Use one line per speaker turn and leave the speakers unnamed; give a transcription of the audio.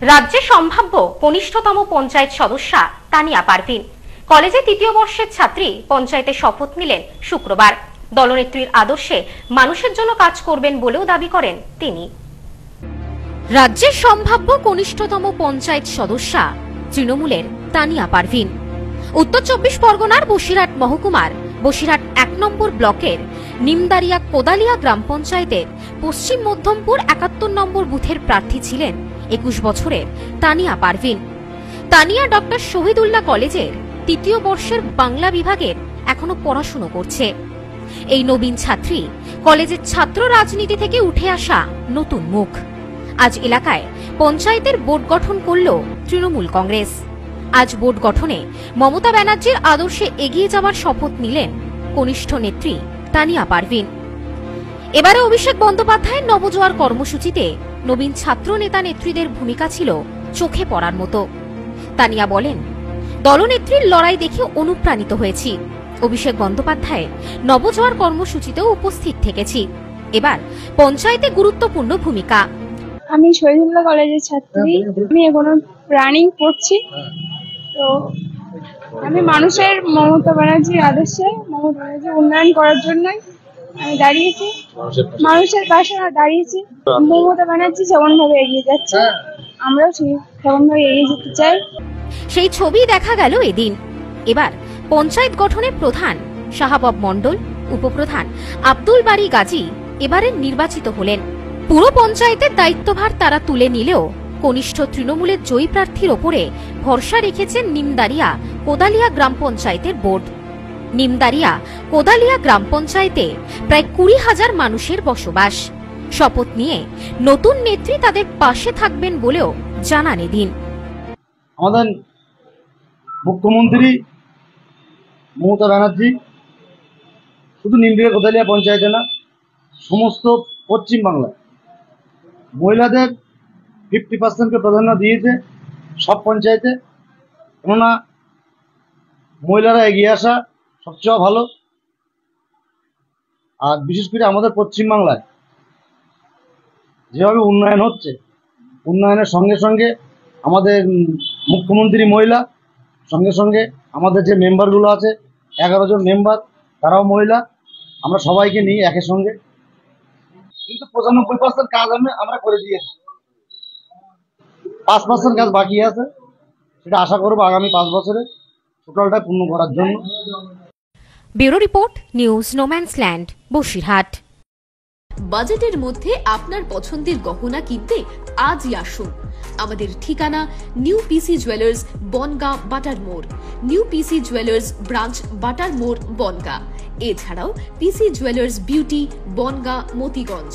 রাজ্যে সম্ভাব্য কনিষ্ঠতম পঞ্চায়েত সদস্যা তানিয়া পারভিন। কলেজে তৃতীয় বর্ষের ছাত্রী পঞ্চায়েতে শপথ নিলেন শুক্রবার। দলনেত্রীর আদর্শে মানুষের জন্য কাজ করবেন বলেও দাবি করেন তিনি। রাজ্যের সম্ভাব্য কনিষ্ঠতম পঞ্চায়েত সদস্যা তৃণমূলের তানিয়া পারভিন। উত্তর চব্বিশ পরগনার বসিরহাট মহকুমার বসিরহাট এক নম্বর ব্লকের নিমদারিয়া কোদালিয়া গ্রাম পঞ্চায়েতের পশ্চিম মধ্যমপুর একাত্তর নম্বর বুথের প্রার্থী ছিলেন একুশ বছরের তানিয়া পারভিন। তানিয়া ডক্টর শহীদুল্লাহ কলেজের তৃতীয় বর্ষের বাংলা বিভাগের এখনও পড়াশুনো করছে। এই নবীন ছাত্রী কলেজের ছাত্র রাজনীতি থেকে উঠে আসা নতুন মুখ। আজ এলাকায় পঞ্চায়েতের বোর্ড গঠন করল তৃণমূল কংগ্রেস। আজ বোর্ড গঠনে মমতা ব্যানার্জির আদর্শে এগিয়ে যাওয়ার শপথ নিলেন কনিষ্ঠ নেত্রী তানিয়া পারভিন। এবারে অভিষেক বন্দ্যোপাধ্যায়ের নবজোয়ার কর্মসূচিতে নবীন ছাত্র নেতা নেত্রীদের ভূমিকা ছিল চোখে পড়ার মতো। তানিয়া বলেন, দলনেত্রীর লড়াই দেখে অনুপ্রাণিত হয়েছি। অভিষেক বন্দ্যোপাধ্যায় নবজোয়ার কর্মসূচিতেও উপস্থিত থেকেছি। এবার পঞ্চায়েতে গুরুত্বপূর্ণ ভূমিকা।
আমি শহীদুল্লাহ কলেজের ছাত্রী। আমি এখনও রানিং করছি তো আমি মানুষের মমতা ব্যানার্জির আদর্শে, মমতা ব্যানার্জি উন্নয়ন করার জন্যই আমি দাঁড়িয়েছি। মানুষের পাশে। দাঁড়িয়েছি। মমতা ব্যানার্জি যেমন ভাবে এগিয়ে যাচ্ছে আমরাও সেই তেমন ভাবে এগিয়ে যেতে চাই।
সেই ছবি দেখা গেল এদিন। এবার পঞ্চায়েত গঠনের প্রধান শাহাবব মণ্ডল উপপ্রধান আব্দুল বাড়ি গাজী এবারে নির্বাচিত হলেন। পুরো পঞ্চায়েতের দায়িত্বভার তারা তুলে নিলেও কনিষ্ঠ তৃণমূলের জয়ী প্রার্থীর ওপরে ভরসা রেখেছেন নিমদারিয়া কোদালিয়া গ্রাম পঞ্চায়েতের বোর্ড। নিমদারিয়া, কোদালিয়া গ্রাম পঞ্চায়েতে প্রায় কুড়ি হাজার মানুষের বসবাস। শপথ নিয়ে নতুন নেত্রী তাদের পাশে থাকবেন বলেও জানান এদিন।
আমাদের মুখ্যমন্ত্রী মমতা ব্যানার্জি শুধু নিমডিগা কোদালিয়া পঞ্চায়েতে না, সমস্ত পশ্চিম বাংলায় মহিলাদের ফিফটি পার্সেন্টকে প্রাধান্য দিয়েছে সব পঞ্চায়েতে। কেননা মহিলারা এগিয়ে আসা সবচেয়ে ভালো। আর বিশেষ করে আমাদের পশ্চিম বাংলায় যেভাবে উন্নয়ন হচ্ছে, উন্নয়নের সঙ্গে সঙ্গে আমাদের মুখ্যমন্ত্রী মহিলা, সঙ্গে সঙ্গে আমাদের যে মেম্বারগুলো আছে, এগারো জন মেম্বার, তারাও মহিলা, আমরা সবাইকে নিই একের সঙ্গে। কিন্তু পঁচানব্বই পার্সেন্ট কাজ আমি আমরা করে দিয়েছি। পাঁচ পার্সেন্ট কাজ বাকি আছে। সেটা আশা করব আগামী পাঁচ বছরে টোটালটা পূর্ণ করার জন্য।
Bureau report, news no man's land Basirhat.
বাজেটের মধ্যে আপনার পছন্দের গহনা কিনতে আজই আসুন। আমাদের ঠিকানা নিউ পিসি জুয়েলার্স, বনগা, বাটার মোড়। নিউ পিসি জুয়েলার্স ব্রাঞ্চ, বাটার মোড়, বনগা। এছাড়াও PC jewellers beauty, Bongaon, Motiganj.